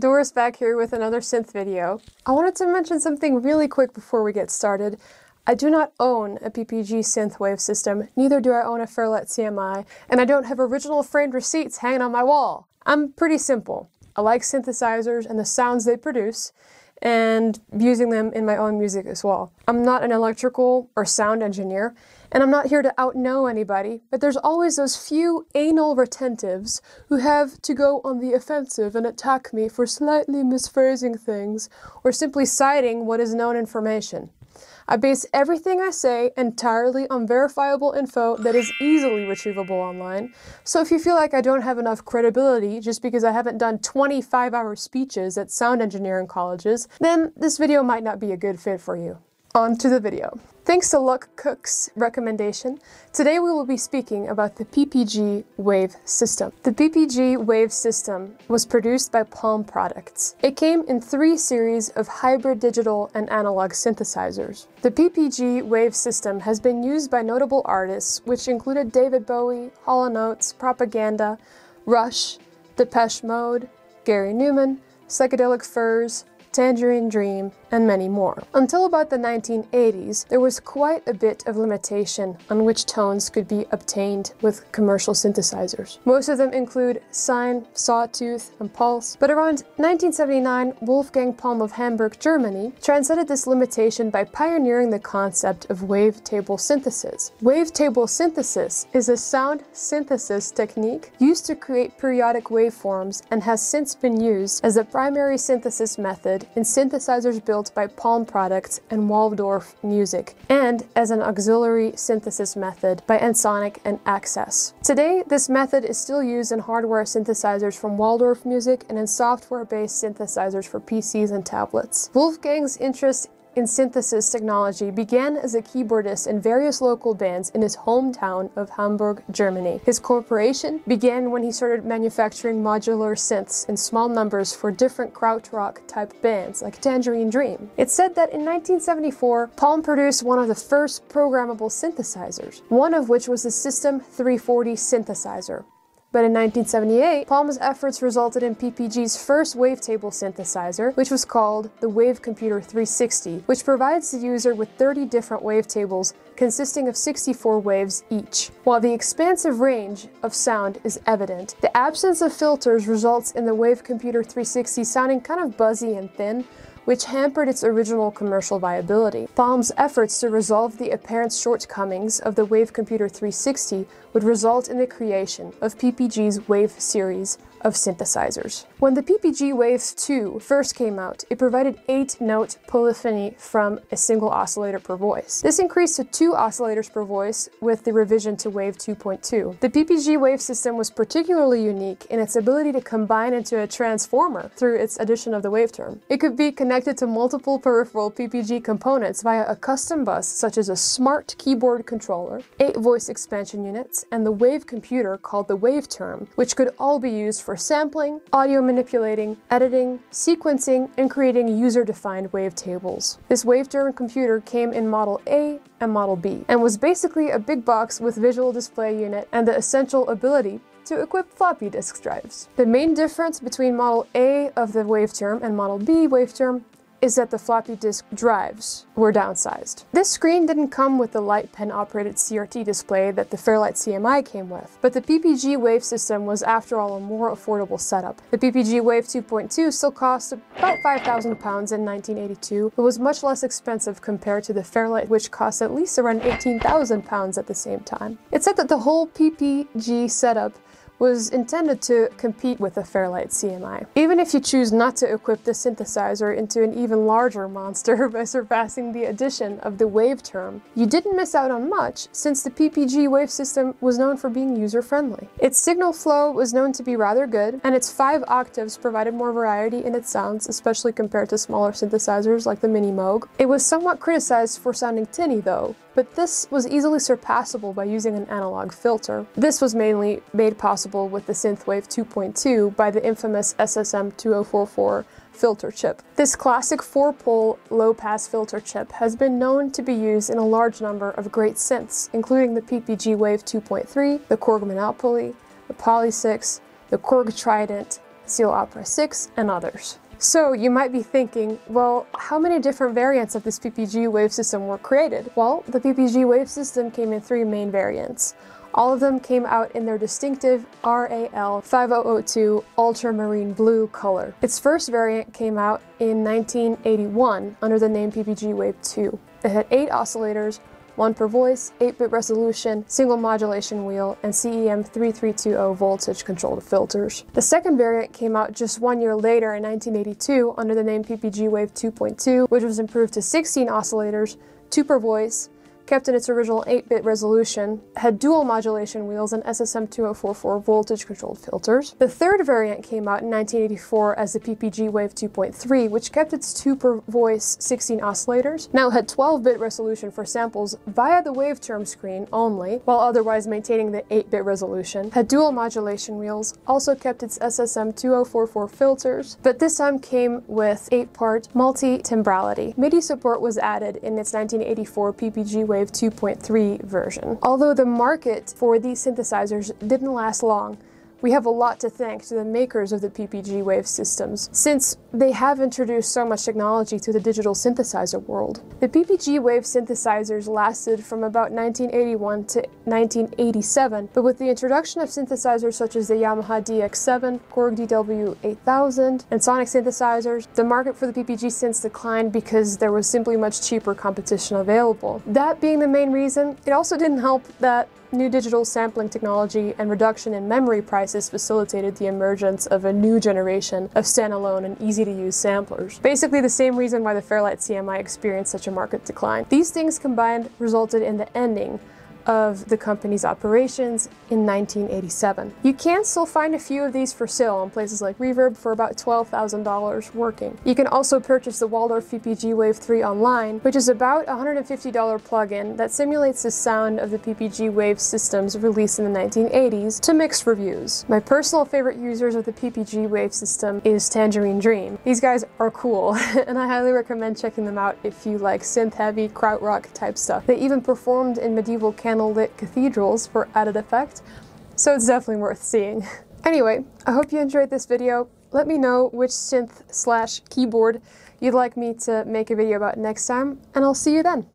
Doris back here with another synth video. I wanted to mention something really quick before we get started. I do not own a PPG synthwave system, neither do I own a Fairlight CMI, and I don't have original framed receipts hanging on my wall. I'm pretty simple. I like synthesizers and the sounds they produce, and using them in my own music as well. I'm not an electrical or sound engineer, and I'm not here to outknow anybody, but there's always those few anal retentives who have to go on the offensive and attack me for slightly misphrasing things or simply citing what is known information. I base everything I say entirely on verifiable info that is easily retrievable online. So if you feel like I don't have enough credibility just because I haven't done 25 hour speeches at sound engineering colleges, then this video might not be a good fit for you. On to the video. Thanks to Luck Cook's recommendation, today we will be speaking about the PPG Wave system. The PPG Wave system was produced by Palm Products. It came in three series of hybrid digital and analog synthesizers. The PPG Wave system has been used by notable artists, which included David Bowie, Hall & Oates, Propaganda, Rush, Depeche Mode, Gary Numan, Psychedelic Furs, Tangerine Dream, and many more. Until about the 1980s, there was quite a bit of limitation on which tones could be obtained with commercial synthesizers. Most of them include Sine, Sawtooth, and Pulse, but around 1979, Wolfgang Palm of Hamburg, Germany, transcended this limitation by pioneering the concept of wavetable synthesis. Wavetable synthesis is a sound synthesis technique used to create periodic waveforms and has since been used as a primary synthesis method in synthesizers built by Palm Products and Waldorf Music, and as an auxiliary synthesis method by Ensoniq and Access. Today, this method is still used in hardware synthesizers from Waldorf Music and in software-based synthesizers for PCs and tablets. Wolfgang's interest in synthesis technology began as a keyboardist in various local bands in his hometown of Hamburg, Germany. His corporation began when he started manufacturing modular synths in small numbers for different krautrock type bands like Tangerine Dream. It's said that in 1974, Palm produced one of the first programmable synthesizers, one of which was the System 340 synthesizer. But in 1978, Palm's efforts resulted in PPG's first wavetable synthesizer, which was called the Wave Computer 360, which provides the user with 30 different wavetables consisting of 64 waves each. While the expansive range of sound is evident, the absence of filters results in the Wave Computer 360 sounding kind of buzzy and thin, which hampered its original commercial viability. Palm's efforts to resolve the apparent shortcomings of the Wave Computer 360 would result in the creation of PPG's Wave series of synthesizers. When the PPG Wave 2 first came out, it provided 8-note polyphony from a single oscillator per voice. This increased to 2 oscillators per voice with the revision to Wave 2.2. The PPG Wave system was particularly unique in its ability to combine into a transformer through its addition of the wave term. It could be connected to multiple peripheral PPG components via a custom bus such as a smart keyboard controller, 8 voice expansion units, and the wave computer called the wave term, which could all be used for for sampling, audio manipulating, editing, sequencing, and creating user-defined wavetables. This waveterm computer came in Model A and Model B, and was basically a big box with visual display unit and the essential ability to equip floppy disk drives. The main difference between Model A of the waveterm and Model B waveterm is that the floppy disk drives were downsized. This screen didn't come with the light pen operated CRT display that the Fairlight CMI came with, but the PPG Wave system was after all a more affordable setup. The PPG Wave 2.2 still cost about 5,000 pounds in 1982, but was much less expensive compared to the Fairlight which cost at least around 18,000 pounds at the same time. It's said that the whole PPG setup was intended to compete with the Fairlight CMI. Even if you choose not to equip the synthesizer into an even larger monster by surpassing the addition of the wave term, you didn't miss out on much since the PPG wave system was known for being user-friendly. Its signal flow was known to be rather good, and its five octaves provided more variety in its sounds, especially compared to smaller synthesizers like the Mini Moog. It was somewhat criticized for sounding tinny though, but this was easily surpassable by using an analog filter. This was mainly made possible with the Synthwave 2.2 by the infamous SSM2044 filter chip. This classic four-pole low-pass filter chip has been known to be used in a large number of great synths, including the PPG Wave 2.3, the Korg Monopoly, the Poly 6, the Korg Trident, Siel Opera 6, and others. So you might be thinking, well, how many different variants of this PPG wave system were created? Well, the PPG wave system came in three main variants. All of them came out in their distinctive RAL 5002 ultramarine blue color. Its first variant came out in 1981 under the name PPG Wave 2. It had eight oscillators, one per voice, 8-bit resolution, single modulation wheel, and CEM 3320 voltage controlled filters. The second variant came out just one year later in 1982 under the name PPG Wave 2.2, which was improved to 16 oscillators, 2 per voice, kept in its original 8-bit resolution, had dual modulation wheels and SSM2044 voltage-controlled filters. The third variant came out in 1984 as the PPG Wave 2.3, which kept its 2 per voice 16 oscillators. Now had 12-bit resolution for samples via the wave term screen only, while otherwise maintaining the 8-bit resolution. Had dual modulation wheels, also kept its SSM2044 filters, but this time came with 8-part multi-timbrality. MIDI support was added in its 1984 PPG Wave Wave 2.3 version. Although the market for these synthesizers didn't last long, we have a lot to thank to the makers of the PPG wave systems, since they have introduced so much technology to the digital synthesizer world. The PPG wave synthesizers lasted from about 1981 to 1987, but with the introduction of synthesizers such as the Yamaha DX7, Korg DW8000, and Sonic synthesizers, the market for the PPG synths declined because there was simply much cheaper competition available. That being the main reason, it also didn't help that New digital sampling technology and reduction in memory prices facilitated the emergence of a new generation of standalone and easy-to-use samplers. Basically the same reason why the Fairlight CMI experienced such a market decline. These things combined resulted in the ending of the company's operations in 1987. You can still find a few of these for sale on places like Reverb for about $12,000 working. You can also purchase the Waldorf PPG Wave 3 online, which is about a $150 plugin that simulates the sound of the PPG Wave systems released in the 1980s to mixed reviews. My personal favorite users of the PPG Wave system is Tangerine Dream. These guys are cool, and I highly recommend checking them out if you like synth-heavy, krautrock type stuff. They even performed in medieval candlelit cathedrals for added effect, so it's definitely worth seeing. Anyway, I hope you enjoyed this video. Let me know which synth slash keyboard you'd like me to make a video about next time, and I'll see you then.